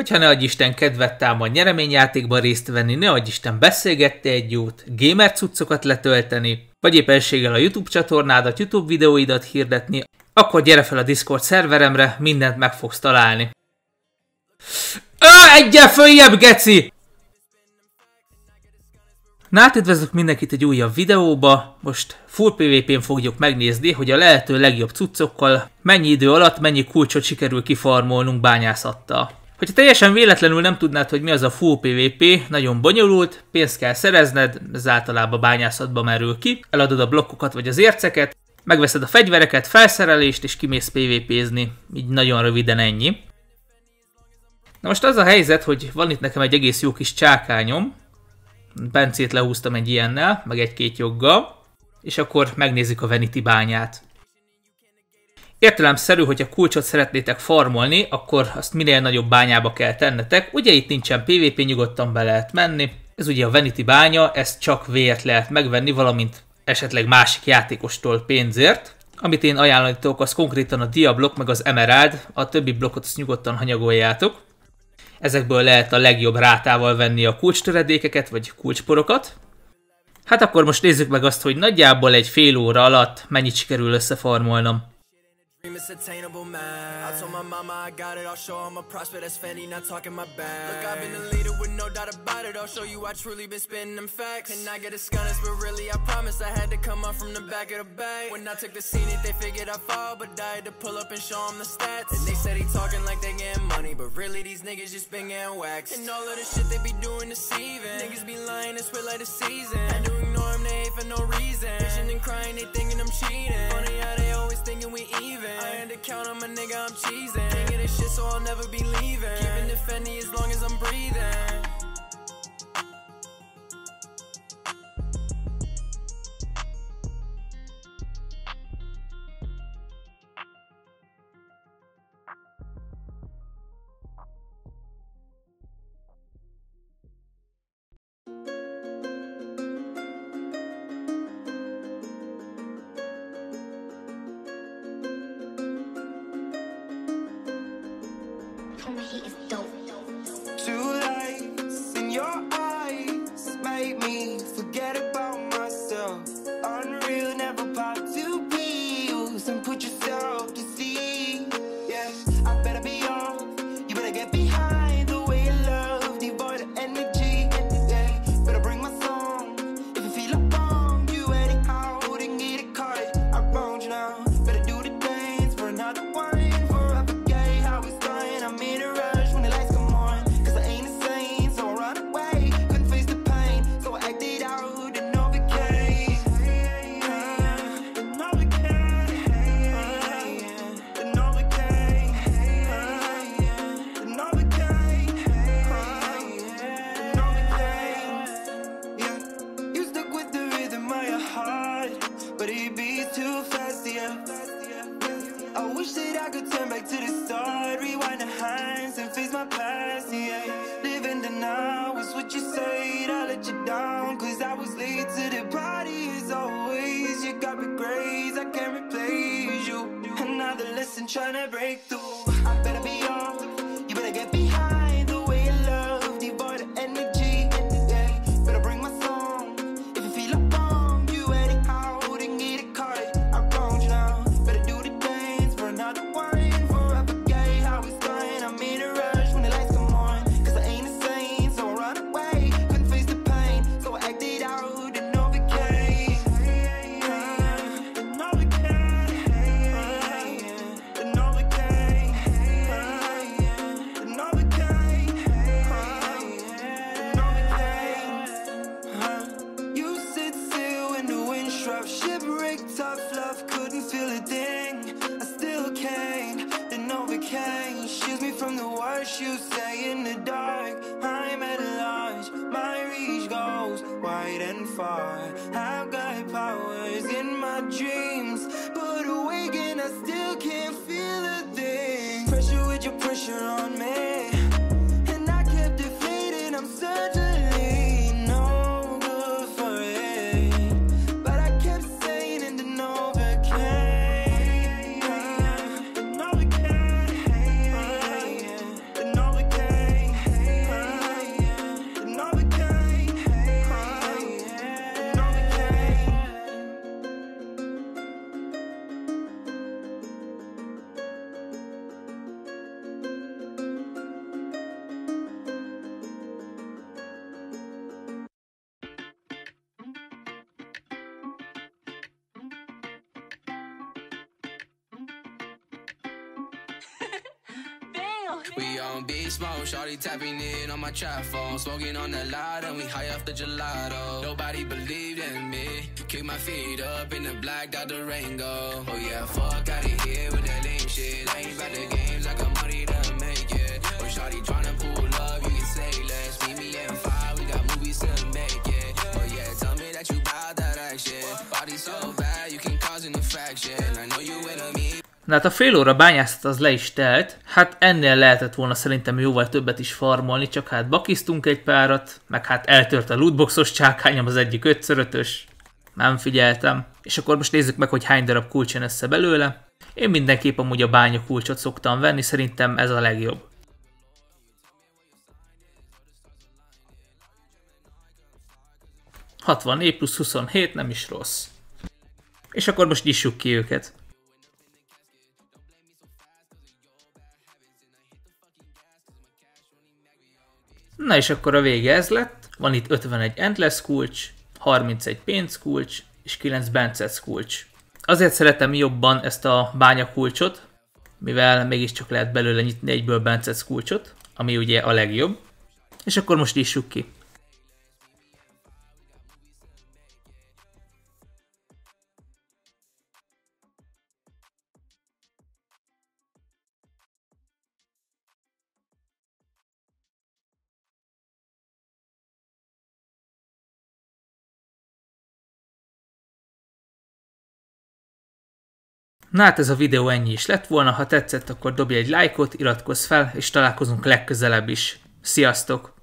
hogyha ne adj Isten kedvet támad nyereményjátékban részt venni, ne adj Isten beszélgetni egy jót, gamer cuccokat letölteni, vagy éppenséggel a YouTube csatornádat, YouTube videóidat hirdetni, akkor gyere fel a Discord szerveremre, mindent meg fogsz találni. Ö, egyen följebb, geci! Na hát üdvözlök mindenkit egy újabb videóba, most full PvP-n fogjuk megnézni, hogy a lehető legjobb cuccokkal mennyi idő alatt mennyi kulcsot sikerül kifarmolnunk bányászattal. Hogyha teljesen véletlenül nem tudnád, hogy mi az a full PvP, nagyon bonyolult, pénzt kell szerezned, ez általában bányászatba merül ki, eladod a blokkokat vagy az érceket, megveszed a fegyvereket, felszerelést és kimész PvP-zni, így nagyon röviden ennyi. Na most az a helyzet, hogy van itt nekem egy egész jó kis csákányom, Bencét lehúztam egy ilyennel, meg egy-két joggal, és akkor megnézzük a Veniti bányát. Értelemszerű, hogyha kulcsot szeretnétek farmolni, akkor azt minél nagyobb bányába kell tennetek. Ugye itt nincsen PvP, nyugodtan be lehet menni. Ez ugye a Veniti bánya, ezt csak vért lehet megvenni, valamint esetleg másik játékostól pénzért. Amit én ajánlani az konkrétan a Diablok meg az Emerald, a többi blokkot azt nyugodtan hanyagoljátok. Ezekből lehet a legjobb rátával venni a kulcstöredékeket vagy kulcsporokat. Hát akkor most nézzük meg azt, hogy nagyjából egy fél óra alatt mennyit sikerül összefarmolnom. Dream is attainable, man. I told my mama I got it, I'll show I'm a prosper, that's Fendi, not talking my bag. Look, I've been a leader with no doubt about it, I'll show you I truly been spinning them facts. And I get a scunners, but really I promise I had to come up from the back of the bag. When I took the scene, they figured I'd fall, but I had to pull up and show them the stats. And they said he talking like they getting money, but really these niggas just been getting waxed. And all of the shit they be doing deceiving. Niggas be lying, it's real like the season. Had to ignore hate for no reason. Bitching and crying, they thinking I'm cheating. Funny how they always thinking we even. I had to count on my nigga, I'm cheesing. King of this shit, so I'll never be leaving. Keeping it Fendi as long as I'm breathing. he is I wish that I could turn back to the start, rewind the hands and face my past, yeah. Living the now is what you said, I let you down, cause I was late to the party as always. You got me grace, I can't replace you. Another lesson trying to break through. I better be off, reach goes wide and far. I've got powers in my dreams But awake and I still can't feel a thing. Pressure with your pressure on me We on beast mode, shorty tapping in on my trap phone. Smoking on the light and we high off the gelato. Nobody believed in me. Kick my feet up in the black, got the rain go. Oh yeah, fuck out of here with that lame shit. Na hát a fél óra bányászat az le is telt, hát ennél lehetett volna szerintem jóval többet is farmolni, csak hát bakisztunk egy párat, meg hát eltört a lootboxos csákányom az egyik 5 nem figyeltem. És akkor most nézzük meg, hogy hány darab kulcs jön össze belőle. Én mindenképp amúgy a bánya kulcsot szoktam venni, szerintem ez a legjobb. 64 plusz 27 nem is rossz. És akkor most nyissuk ki őket. Na és akkor a vége ez lett. Van itt 51 Endless kulcs, 31 pénzkulcs és 9 Bencetsz kulcs. Azért szeretem jobban ezt a bánya kulcsot, mivel mégiscsak lehet belőle nyitni egyből Bencetsz kulcsot, ami ugye a legjobb. És akkor most issuk ki. Na hát ez a videó ennyi is lett volna, ha tetszett, akkor dobj egy lájkot, iratkozz fel, és találkozunk legközelebb is. Sziasztok!